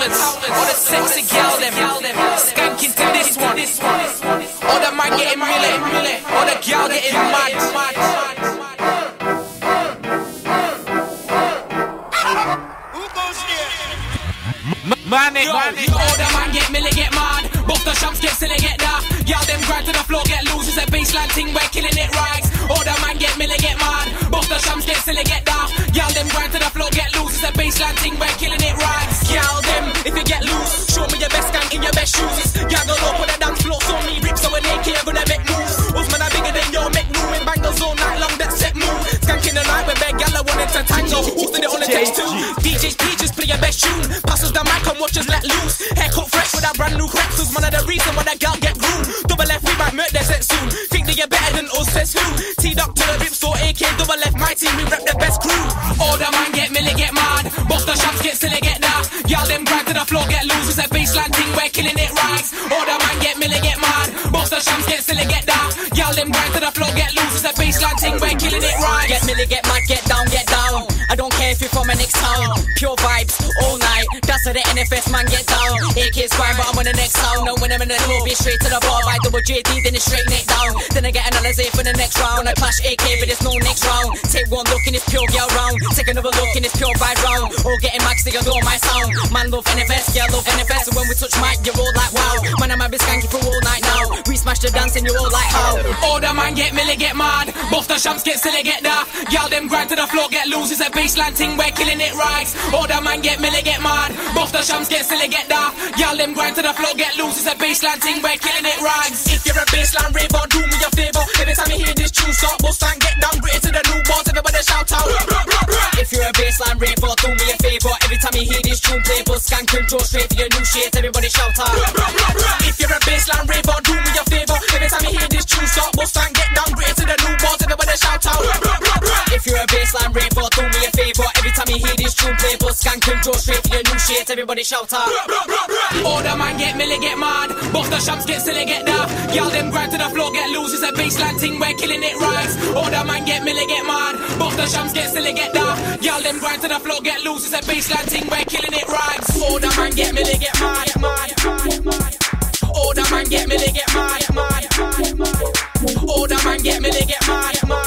All the sexy girl them, skanking to this one. All the man getting milli, all the girl getting mad. Man, it. All the man get milli, get mad. Both the shops get silly, get da. Girl, them grind to the floor, get loose. It's a bassline thing, we're killing it right. All the man get milli, get mad. Both the shops get silly, get da. Girl, them grind to the floor, get loose. It's a bassline thing, we're killing it right. Gang in your best shoes. Girl, go low, put the dance floor, so me rip, so when they I'm gonna make moves. Usman, I'm bigger than your make move. In bangles all night long, that set move. Skanking the night, when bad gal, I wanted to tango. Who's the text too? DJs, just play your best tune. Passes the mic and watchers let loose. Haircut fresh with that brand new crack. Who's one of the reason why that girl get groomed. Double F, we might murder set soon. Think they get better than us, says who? T-Doc to the rips, or AK, double F, my team, we rep the best crew. All the man get bassline thing, we're killing it right. All the man get milli, get mad. Both the shops get silly, get that. Y'all them grind to the floor, get loose. It's a bassline thing, we're killing it right. Get milli, get mad, get down, get down. I don't care if you're from a next town. Pure vibes all night. How the NFS man get down. AK's grind, but I'm on the next sound. No, when I'm in the club, be straight to the bar. I double JD, then it's straight neck down. Then I get an Alizé for the next round. I clash AK, but there's no next round. Take one look in this pure girl round. Take another look in this pure vibe round. All getting max, they adore my sound. Man love NFS, yeah, love NFS. So when we touch mic, you're all the dance and you're all like how. The man get milli, get mad. Both the champs get silly, get that. Y'all them grind to the floor, get loose. It's a bassline thing, we're killing it right. All the man get milli, get mad. Both the shams get silly, get that. Y'all them grind to the floor, get loose. It's a bassline thing, we're killing it right. If you're a bassline raver, do me a favor. Every time you hear this tune, start bust and get down, gritty to the new balls. Everybody shout out. If you're a bassline raver, do me a favor. Every time you hear this tune, play bust and control straight for your new shit. Everybody shout out. This bust and get down, gritty to the new balls. Everybody shout out. If you're a bassline raver, do me a favor. Every time you hear this tune, play bust and control straight for your new shit. Everybody shout out. The man get milli, get mad. Both the shops get silly, get that. Y'all them grind to the floor, get loose. It's a bassline thing, we're killing it right. The man get milli, get mad. Both the shops get silly, get that. Y'all them grind to the floor, get loose. It's a bassline thing, we're My, mine.